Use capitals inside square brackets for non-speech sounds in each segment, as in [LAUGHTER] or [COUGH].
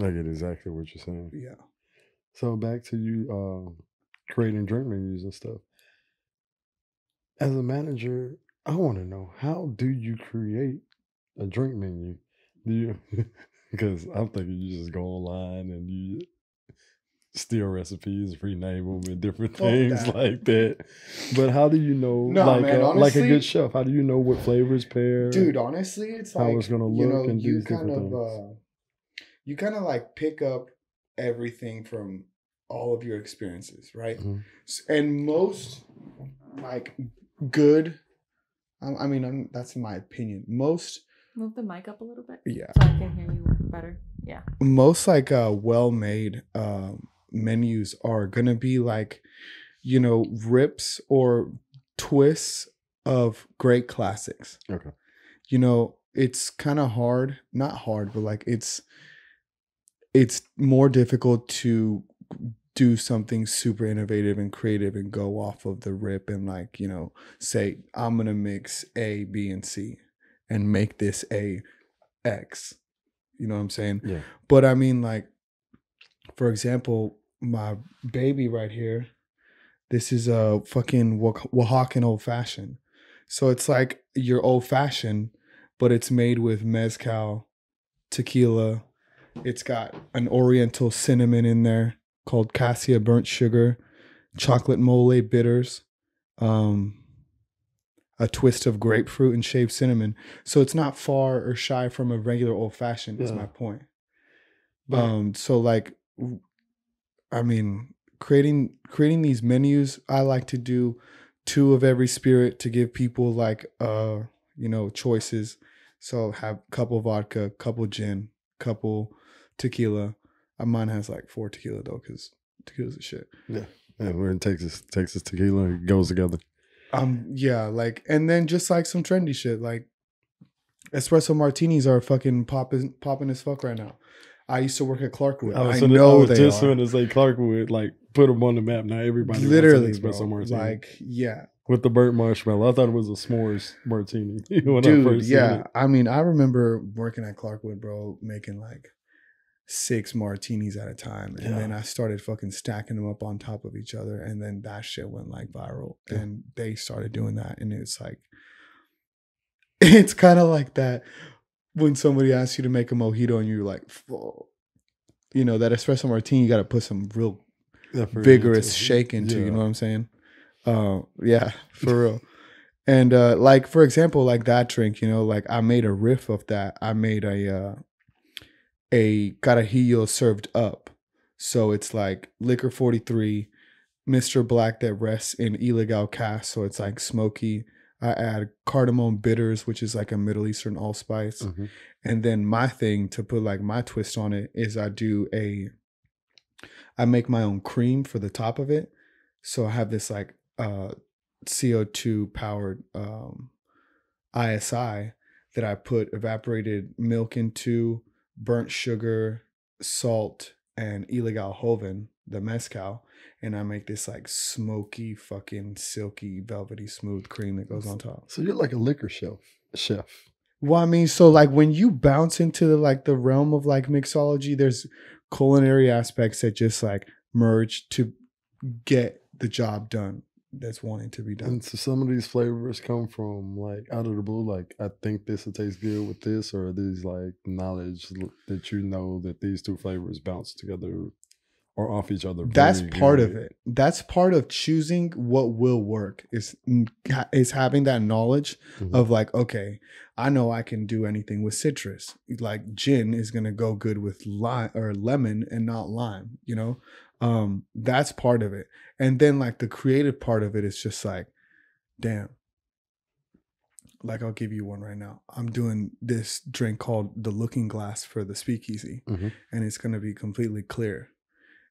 I get exactly what you're saying. Yeah. So back to you uh, creating drink menus and stuff. As a manager, I want to know how do you create a drink menu? Do you? [LAUGHS] Because I'm thinking you just go online and you steal recipes, rename them, and different Fuck things that. like that. But how do you know, No, like, man, uh, like a good chef? How do you know what flavors pair? Dude, honestly, it's how like it's gonna you look know, and you these kind different of things. uh you kind of like pick up everything from all of your experiences, right? Mhm. And most like good I I mean, I'm, that's my opinion. Most Move the mic up a little bit yeah, so I can hear you better. Yeah. most like uh well-made um menus are gonna be like you know rips or twists of great classics Okay. you know it's kind of hard not hard but like it's it's more difficult to do something super innovative and creative and go off of the rip and like you know say i'm gonna mix a b and c and make this a x you know what i'm saying Yeah. but I mean, like, for example, my baby right here, this is a fucking Oax- Oaxacan old fashioned. So it's like your old fashioned, but it's made with mezcal, tequila. It's got an oriental cinnamon in there called cassia burnt sugar, chocolate mole bitters, um, a twist of grapefruit and shaved cinnamon. So it's not far or shy from a regular old fashioned. Is my point. Um, so like, I mean, creating creating these menus, I like to do two of every spirit to give people like uh, you know, choices. So have couple vodka, couple gin, couple tequila. Uh, mine has like four tequila though, because tequila's a shit. yeah, we're in Texas. Texas tequila goes together. Um, yeah, like, and then just like some trendy shit, like espresso martinis are fucking popping popping as fuck right now. I used to work at Clarkwood. I, was I I know was they just are. going to say Clarkwood, like put them on the map. Now everybody literally wants an espresso bro, martini like yeah with the burnt marshmallow. I thought it was a s'mores martini [LAUGHS] when I dude yeah i mean i remember working at clarkwood bro making like six martinis at a time and then i started fucking stacking them up on top of each other and then that shit went like viral Yeah. and they started doing that and it's like [LAUGHS] it's kind of like that when somebody asks you to make a mojito and you're like "Fuck." you know that espresso martini you got to put some real Yeah, vigorous shake into. You know what I'm saying? Uh, yeah, [LAUGHS] for real. And uh, like for example, like that drink, you know, like I made a riff of that. I made a uh, a carajillo served up, so it's like Licor 43, Mister Black that rests in Ilegal cast, so it's like smoky. I add cardamom bitters, which is like a Middle Eastern allspice. Mhm. And then my thing to put like my twist on it is I do a I make my own cream for the top of it. So I have this like uh CO2 powered um iSi that I put evaporated milk into, burnt sugar, salt, and Ilegal Joven, the mezcal, and I make this like smoky, fucking silky, velvety, smooth cream that goes on top. So you're like a liquor chef. Chef. Well, I mean, so like when you bounce into the, like the realm of like mixology, there's culinary aspects that just like merge to get the job done that's wanting to be done. And so some of these flavors come from like out of the blue. Like I think this will taste good with this, or these like knowledge that you know that these two flavors bounce together or off each other. That's part of it. That's part of choosing what will work. Is is having that knowledge Mhm. of like, okay, I know I can do anything with citrus. Like gin is gonna go good with lime or lemon and not lime. You know, um, that's part of it. And then like the creative part of it is just like, damn. Like I'll give you one right now. I'm doing this drink called the Looking Glass for the Speakeasy, Mhm. and it's gonna be completely clear.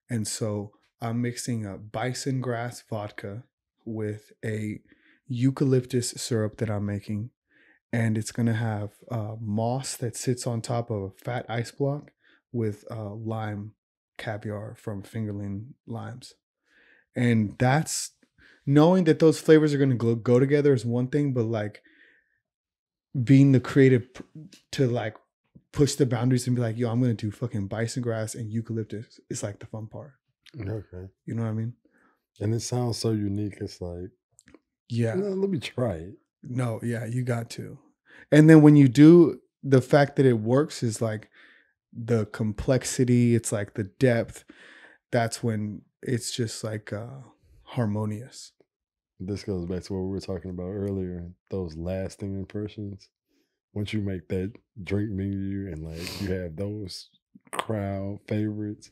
And so I'm mixing a bison grass vodka with a eucalyptus syrup that I'm making. And it's going to have uh, moss that sits on top of a fat ice block with uh, lime caviar from fingerling limes. And that's knowing that those flavors are going to go, go together is one thing, but like being the creative to like push the boundaries and be like, yo, I'm gonna do fucking bison grass and eucalyptus. It's like the fun part. Okay. You know what I mean? And it sounds so unique. It's like, Yeah. "No, let me try it. No, yeah, you got to. And then when you do, the fact that it works is like the complexity, it's like the depth. That's when it's just like uh harmonious. This goes back to what we were talking about earlier. Those lasting impressions. Once you make that drink menu and like you have those crowd favorites,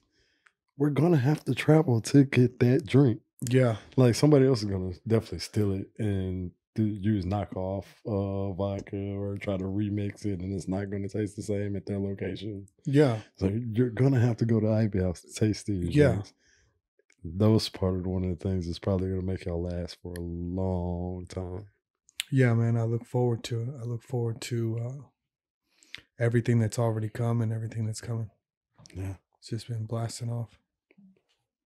we're gonna have to travel to get that drink. Yeah. Like somebody else is gonna definitely steal it and use knockoff uh, vodka or try to remix it, and it's not gonna taste the same at their location. Yeah. So you're gonna have to go to Ivy House to taste these. Yeah. drinks. Those part of one of the things that's probably gonna make y'all last for a long time. Yeah, man. I look forward to it. I look forward to uh everything that's already come and everything that's coming. Yeah. It's just been blasting off.